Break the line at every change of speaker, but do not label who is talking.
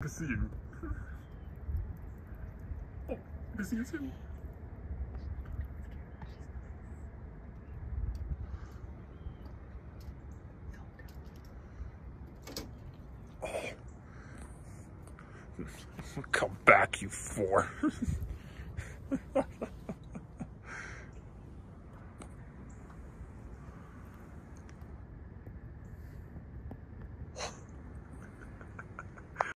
I see you. Oh, I see you too. Come back, you four.